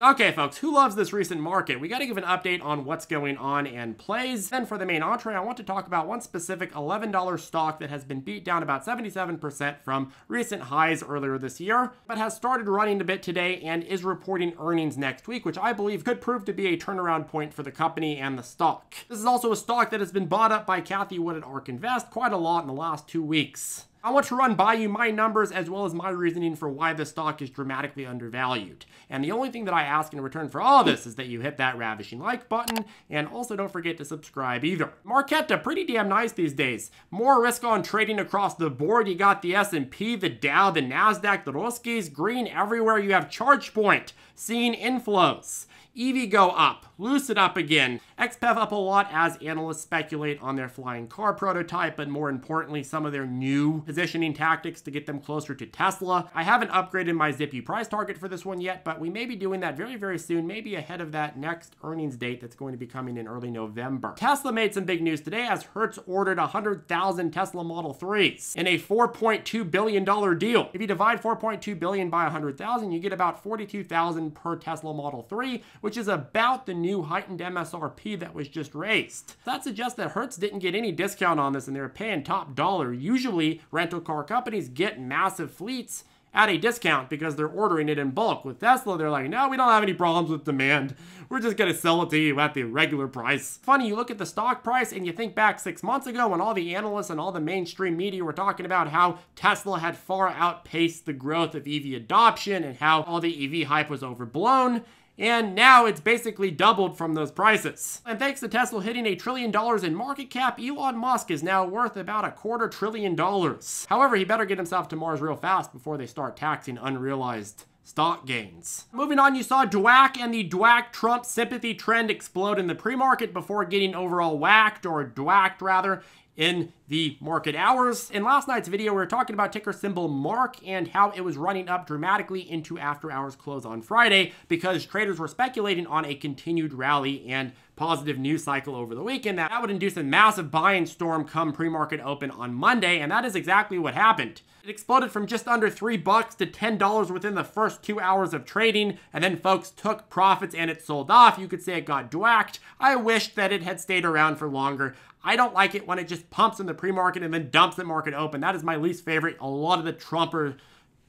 Okay, folks, who loves this recent market? We got to give an update on what's going on and plays. Then for the main entree, I want to talk about one specific $11 stock that has been beat down about 77% from recent highs earlier this year, but has started running a bit today and is reporting earnings next week, which I believe could prove to be a turnaround point for the company and the stock. This is also a stock that has been bought up by Cathie Wood at ARK Invest quite a lot in the last two weeks. I want to run by you my numbers as well as my reasoning for why the stock is dramatically undervalued. And the only thing that I ask in return for all this is that you hit that ravishing like button and also don't forget to subscribe either. Marqeta, pretty damn nice these days. More risk on trading across the board. You got the S&P, the Dow, the Nasdaq, the Ruskies, green everywhere. You have ChargePoint, seeing inflows. EVgo up, Lucid up again, XPEV up a lot as analysts speculate on their flying car prototype, but more importantly, some of their new positioning tactics to get them closer to Tesla. I haven't upgraded my Zippy price target for this one yet, but we may be doing that very, very soon, maybe ahead of that next earnings date that's going to be coming in early November. Tesla made some big news today as Hertz ordered 100,000 Tesla Model 3s in a $4.2 billion deal. If you divide 4.2 billion by 100,000, you get about 42,000 per Tesla Model 3, which is about the new heightened MSRP that was just raised. That suggests that Hertz didn't get any discount on this and they're paying top dollar. Usually, rental car companies get massive fleets at a discount because they're ordering it in bulk. With Tesla, they're like, no, we don't have any problems with demand. We're just going to sell it to you at the regular price. Funny, you look at the stock price and you think back six months ago when all the analysts and all the mainstream media were talking about how Tesla had far outpaced the growth of EV adoption and how all the EV hype was overblown and now it's basically doubled from those prices. And thanks to Tesla hitting a trillion dollars in market cap, Elon Musk is now worth about a quarter trillion dollars. However, he better get himself to Mars real fast before they start taxing unrealized stock gains. Moving on, you saw DWAC and the DWAC Trump sympathy trend explode in the pre-market before getting overall whacked or dwacked rather in the market hours. In last night's video, we were talking about ticker symbol MARK and how it was running up dramatically into after hours close on Friday because traders were speculating on a continued rally and positive news cycle over the weekend that, would induce a massive buying storm come pre-market open on Monday, and that is exactly what happened. It exploded from just under three bucks to $10 within the first two hours of trading, and then folks took profits and it sold off. You could say it got dwacked. I wish that it had stayed around for longer. I don't like it when it just pumps in the pre-market and then dumps at market open. That is my least favorite. A lot of the Trumper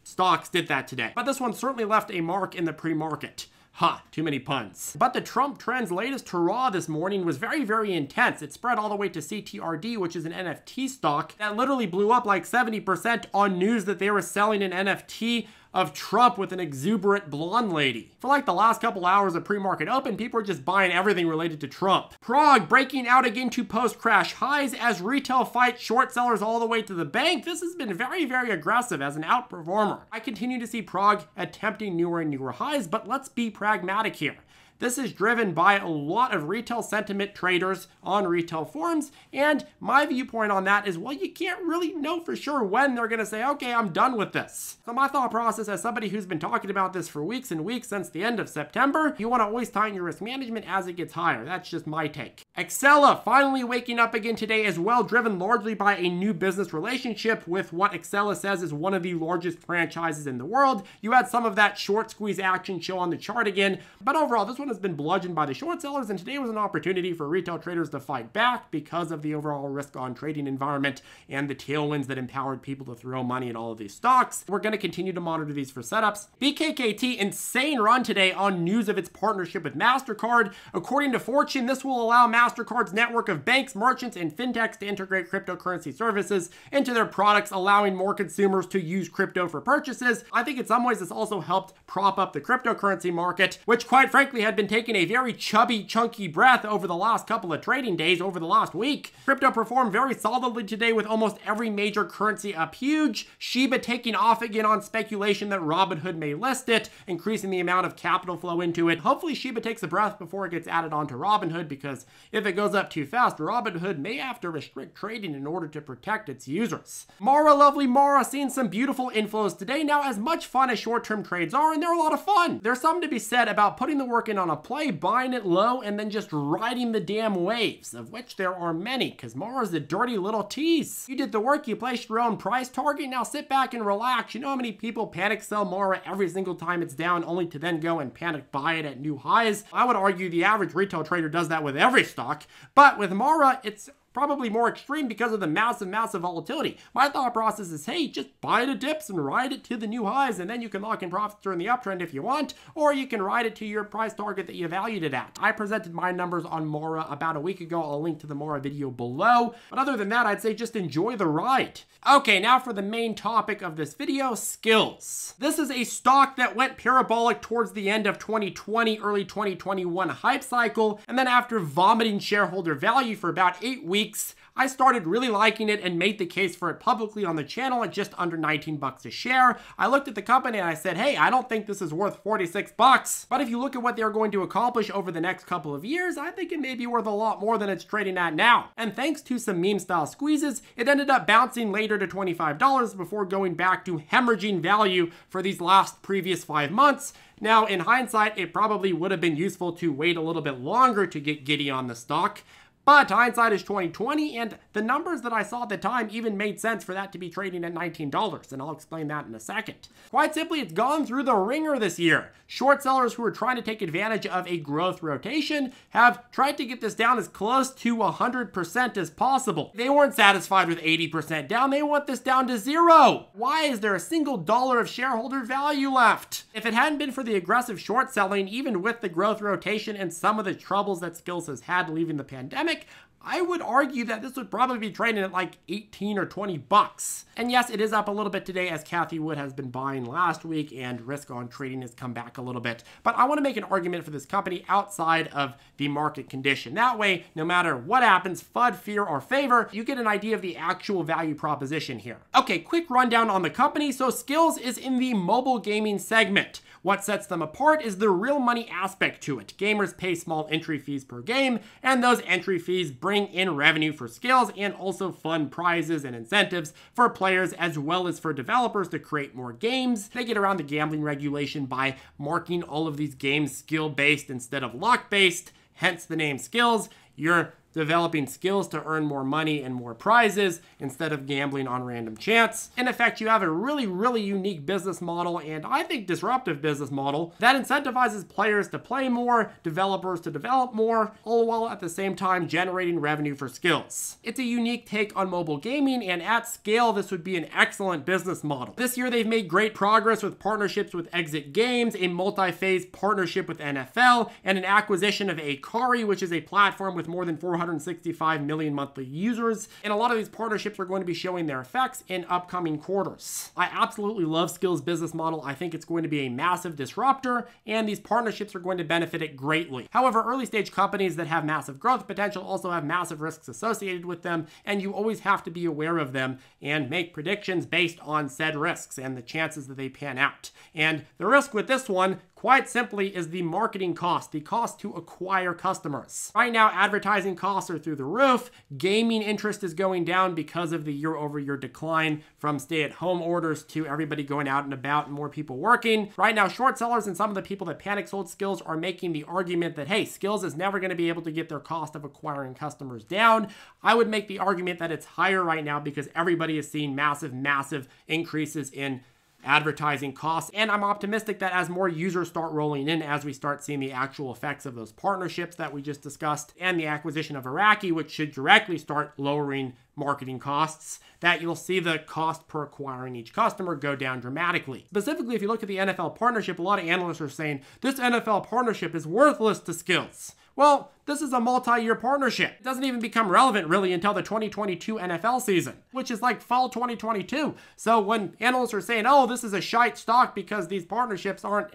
stocks did that today. But this one certainly left a mark in the pre-market. Ha, too many puns. But the Trump Trend's latest hurrah this morning was very, very intense. It spread all the way to CTRD, which is an NFT stock that literally blew up like 70% on news that they were selling an NFT of Trump with an exuberant blonde lady. For like the last couple hours of pre-market open, people are just buying everything related to Trump. PROG breaking out again to post-crash highs as retail fights short sellers all the way to the bank. This has been very, very aggressive as an outperformer. I continue to see PROG attempting newer and newer highs, but let's be pragmatic here. This is driven by a lot of retail sentiment traders on retail forums. And my viewpoint on that is, well, you can't really know for sure when they're going to say, okay, I'm done with this. So my thought process as somebody who's been talking about this for weeks and weeks since the end of September, you want to always tighten your risk management as it gets higher. That's just my take. Exela finally waking up again today as well, driven largely by a new business relationship with what Exela says is one of the largest franchises in the world. You had some of that short squeeze action show on the chart again, but overall, this one has been bludgeoned by the short sellers, and today was an opportunity for retail traders to fight back because of the overall risk on trading environment and the tailwinds that empowered people to throw money in all of these stocks. We're going to continue to monitor these for setups. BKKT, insane run today on news of its partnership with MasterCard. According to Fortune, this will allow MasterCard's network of banks, merchants, and fintechs to integrate cryptocurrency services into their products, allowing more consumers to use crypto for purchases. I think in some ways this also helped prop up the cryptocurrency market, which quite frankly had been taking a very chubby, chunky breath over the last couple of trading days, over the last week. Crypto performed very solidly today with almost every major currency up huge. Shiba taking off again on speculation that Robinhood may list it, increasing the amount of capital flow into it. Hopefully Shiba takes a breath before it gets added onto Robinhood because if it goes up too fast, Robinhood may have to restrict trading in order to protect its users. Mara, lovely Mara, seeing some beautiful inflows today. Now, as much fun as short-term trades are, and they're a lot of fun, there's something to be said about putting the work in on on a play, buying it low, and then just riding the damn waves, of which there are many, because Mara's a dirty little tease. You did the work, you placed your own price target, now sit back and relax. You know how many people panic sell Mara every single time it's down, only to then go and panic buy it at new highs? I would argue the average retail trader does that with every stock, but with Mara, it's probably more extreme because of the massive, massive volatility. My thought process is, hey, just buy the dips and ride it to the new highs, and then you can lock in profits during the uptrend if you want, or you can ride it to your price target that you valued it at. I presented my numbers on Mara about a week ago. I'll link to the Mara video below. But other than that, I'd say just enjoy the ride. Okay, now for the main topic of this video, Skillz. This is a stock that went parabolic towards the end of 2020, early 2021 hype cycle, and then after vomiting shareholder value for about eight weeks, weeks, I started really liking it and made the case for it publicly on the channel at just under 19 bucks a share. I looked at the company and I said, hey, I don't think this is worth 46 bucks. But if you look at what they're going to accomplish over the next couple of years, I think it may be worth a lot more than it's trading at now. And thanks to some meme style squeezes, it ended up bouncing later to $25 before going back to hemorrhaging value for these last previous five months. Now, in hindsight, it probably would have been useful to wait a little bit longer to get giddy on the stock. But hindsight is 2020, and the numbers that I saw at the time even made sense for that to be trading at $19, and I'll explain that in a second. Quite simply, it's gone through the ringer this year. Short sellers who are trying to take advantage of a growth rotation have tried to get this down as close to 100% as possible. They weren't satisfied with 80% down, they want this down to zero. Why is there a single dollar of shareholder value left? If it hadn't been for the aggressive short selling, even with the growth rotation and some of the troubles that Skillz has had leaving the pandemic, like I would argue that this would probably be trading at like 18 or 20 bucks. And yes, it is up a little bit today as Cathie Wood has been buying last week and risk on trading has come back a little bit. But I want to make an argument for this company outside of the market condition. That way, no matter what happens, FUD, fear, or favor, you get an idea of the actual value proposition here. Okay, quick rundown on the company. So Skillz is in the mobile gaming segment. What sets them apart is the real money aspect to it. Gamers pay small entry fees per game, and those entry fees bring in revenue for Skillz and also fund prizes and incentives for players as well as for developers to create more games. They get around the gambling regulation by marking all of these games skill based instead of luck based, hence the name Skillz. You're developing skills to earn more money and more prizes instead of gambling on random chance. In effect, you have a really, really unique business model and I think disruptive business model that incentivizes players to play more, developers to develop more, all while at the same time generating revenue for Skillz. It's a unique take on mobile gaming and at scale, this would be an excellent business model. This year, they've made great progress with partnerships with Exit Games, a multi-phase partnership with NFL, and an acquisition of Aarki, which is a platform with more than 400 465 million monthly users, and a lot of these partnerships are going to be showing their effects in upcoming quarters. I absolutely love Skillz business model. I think it's going to be a massive disruptor, and these partnerships are going to benefit it greatly. However, early stage companies that have massive growth potential also have massive risks associated with them, and you always have to be aware of them and make predictions based on said risks and the chances that they pan out. And the risk with this one quite simply is the marketing cost, the cost to acquire customers. Right now, advertising costs are through the roof. Gaming interest is going down because of the year over year decline from stay at home orders to everybody going out and about and more people working. Right now, short sellers and some of the people that panic sold Skillz are making the argument that, hey, Skillz is never going to be able to get their cost of acquiring customers down. I would make the argument that it's higher right now because everybody is seeing massive, massive increases in advertising costs. And I'm optimistic that as more users start rolling in, as we start seeing the actual effects of those partnerships that we just discussed and the acquisition of Aarki, which should directly start lowering marketing costs, that you'll see the cost per acquiring each customer go down dramatically. Specifically, if you look at the NFL partnership, a lot of analysts are saying this NFL partnership is worthless to Skillz. Well, this is a multi-year partnership. It doesn't even become relevant really until the 2022 NFL season, which is like fall 2022. So when analysts are saying, oh, this is a shite stock because these partnerships aren't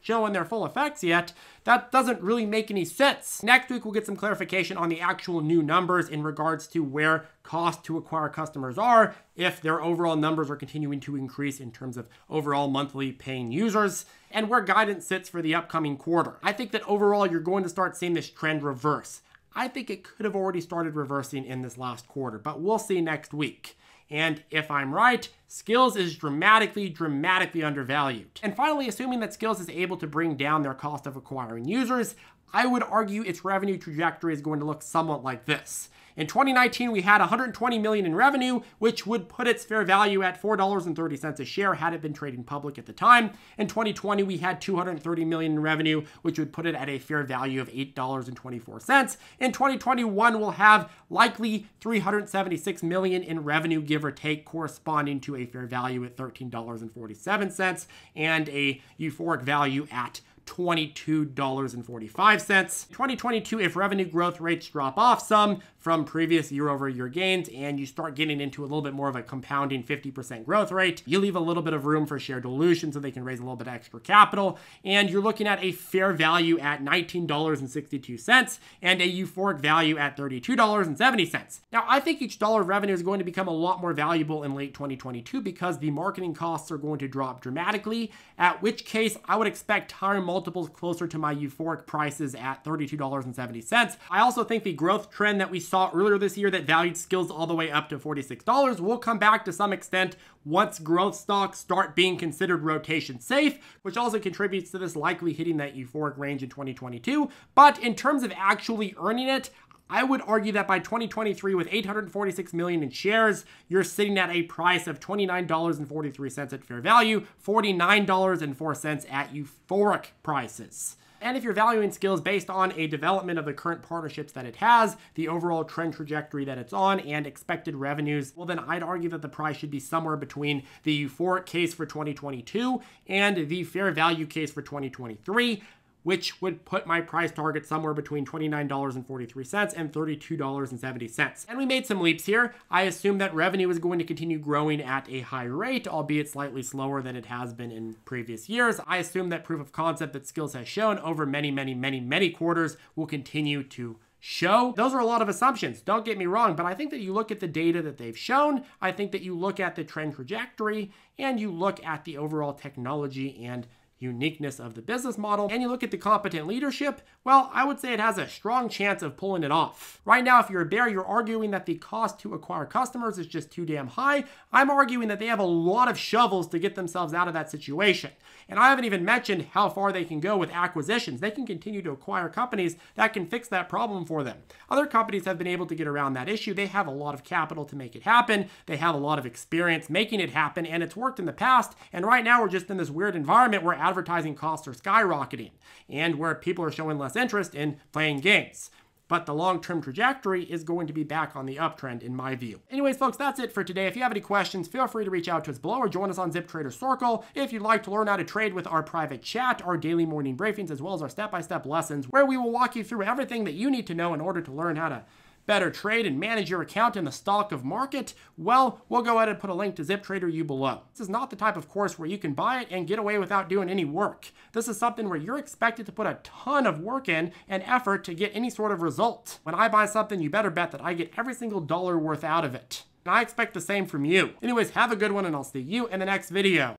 showing their full effects yet, that doesn't really make any sense. Next week, we'll get some clarification on the actual new numbers in regards to where cost to acquire customers are, if their overall numbers are continuing to increase in terms of overall monthly paying users, and where guidance sits for the upcoming quarter. I think that overall, you're going to start seeing this trend reverse. I think it could have already started reversing in this last quarter, but we'll see next week. And if I'm right, Skillz is dramatically, dramatically undervalued. And finally, assuming that Skillz is able to bring down their cost of acquiring users, I would argue its revenue trajectory is going to look somewhat like this. In 2019, we had 120 million in revenue, which would put its fair value at $4.30 a share had it been trading public at the time. In 2020, we had 230 million in revenue, which would put it at a fair value of $8.24. In 2021, we'll have likely 376 million in revenue, give or take, corresponding to a fair value at $13.47 and a euphoric value at $22.45. 2022, if revenue growth rates drop off some from previous year over year gains and you start getting into a little bit more of a compounding 50% growth rate, you leave a little bit of room for share dilution so they can raise a little bit extra capital. And you're looking at a fair value at $19.62 and a euphoric value at $32.70. Now, I think each dollar of revenue is going to become a lot more valuable in late 2022 because the marketing costs are going to drop dramatically, at which case I would expect higher multiples multiples closer to my euphoric prices at $32.70. I also think the growth trend that we saw earlier this year that valued Skillz all the way up to $46 will come back to some extent once growth stocks start being considered rotation safe, which also contributes to this likely hitting that euphoric range in 2022. But in terms of actually earning it, I would argue that by 2023, with 846 million in shares, you're sitting at a price of $29.43 at fair value, $49.04 at euphoric prices. And if you're valuing Skillz based on a development of the current partnerships that it has, the overall trend trajectory that it's on, and expected revenues, well, then I'd argue that the price should be somewhere between the euphoric case for 2022 and the fair value case for 2023 which would put my price target somewhere between $29.43 and $32.70. And we made some leaps here. I assume that revenue is going to continue growing at a high rate, albeit slightly slower than it has been in previous years. I assume that proof of concept that Skillz has shown over many, many, many, many quarters will continue to show. Those are a lot of assumptions. Don't get me wrong, but I think that you look at the data that they've shown, I think that you look at the trend trajectory, and you look at the overall technology and uniqueness of the business model, and you look at the competent leadership, well, I would say it has a strong chance of pulling it off. Right now, if you're a bear, you're arguing that the cost to acquire customers is just too damn high. I'm arguing that they have a lot of shovels to get themselves out of that situation. And I haven't even mentioned how far they can go with acquisitions. They can continue to acquire companies that can fix that problem for them. Other companies have been able to get around that issue. They have a lot of capital to make it happen. They have a lot of experience making it happen, and it's worked in the past. And right now, we're just in this weird environment where advertising costs are skyrocketing and where people are showing less interest in playing games but the long-term trajectory is going to be back on the uptrend in my view. Anyways, folks, that's it for today. If you have any questions, feel free to reach out to us below or join us on ZipTrader Circle. If you'd like to learn how to trade with our private chat, our daily morning briefings, as well as our step-by-step -step lessons, where we will walk you through everything that you need to know in order to learn how to better trade and manage your account in the stock of market? Well, we'll go ahead and put a link to ZipTrader U below. This is not the type of course where you can buy it and get away without doing any work. This is something where you're expected to put a ton of work in and effort to get any sort of result. When I buy something, you better bet that I get every single dollar worth out of it. And I expect the same from you. Anyways, have a good one and I'll see you in the next video.